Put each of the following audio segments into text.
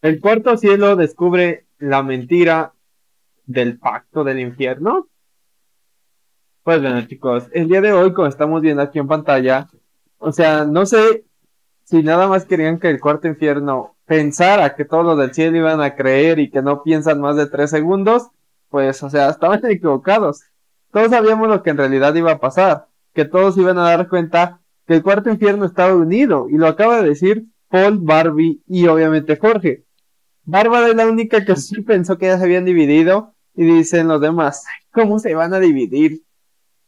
El cuarto cielo descubre la mentira del pacto del infierno. Pues bueno, chicos, el día de hoy, como estamos viendo aquí en pantalla, o sea, no sé si nada más querían que el cuarto infierno pensara que todos los del cielo iban a creer y que no piensan más de tres segundos, pues, o sea, estaban equivocados. Todos sabíamos lo que en realidad iba a pasar, que todos iban a dar cuenta que el cuarto infierno estaba unido, y lo acaba de decir Paul, Barbie y obviamente Jorge. Bárbara es la única que sí pensó que ya se habían dividido, y dicen los demás, ¿cómo se van a dividir?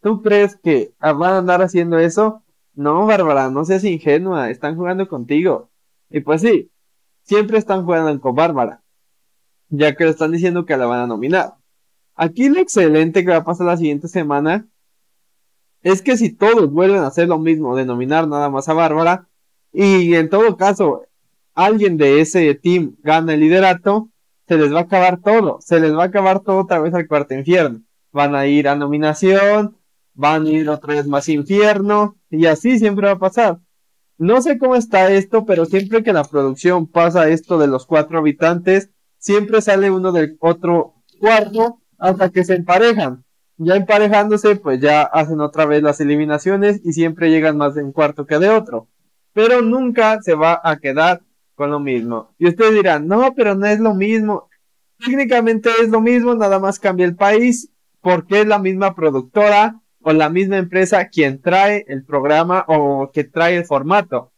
¿Tú crees que van a andar haciendo eso? No, Bárbara, no seas ingenua, están jugando contigo. Y pues sí, siempre están jugando con Bárbara, ya que le están diciendo que la van a nominar. Aquí lo excelente que va a pasar la siguiente semana es que si todos vuelven a hacer lo mismo, de nominar nada más a Bárbara, y en todo caso alguien de ese team gana el liderato, se les va a acabar todo, se les va a acabar todo otra vez al cuarto infierno. Van a ir a nominación, van a ir otra vez más infierno, y así siempre va a pasar. No sé cómo está esto, pero siempre que la producción pasa esto de los cuatro habitantes, siempre sale uno del otro cuarto hasta que se emparejan. Ya emparejándose, pues ya hacen otra vez las eliminaciones y siempre llegan más de un cuarto que de otro. Pero nunca se va a quedar con lo mismo. Y ustedes dirán, no, pero no es lo mismo. Técnicamente es lo mismo, nada más cambia el país, porque es la misma productora, o la misma empresa quien trae el programa o que trae el formato.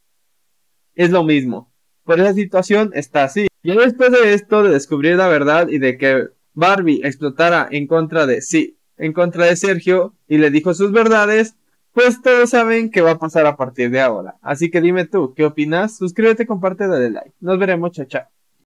Es lo mismo. Por esa situación está así. Y después de esto, de descubrir la verdad y de que Barbie explotara en contra de sí, en contra de Sergio y le dijo sus verdades, pues todos saben qué va a pasar a partir de ahora. Así que dime tú, ¿qué opinas? Suscríbete, comparte, dale like. Nos veremos, chao, chao.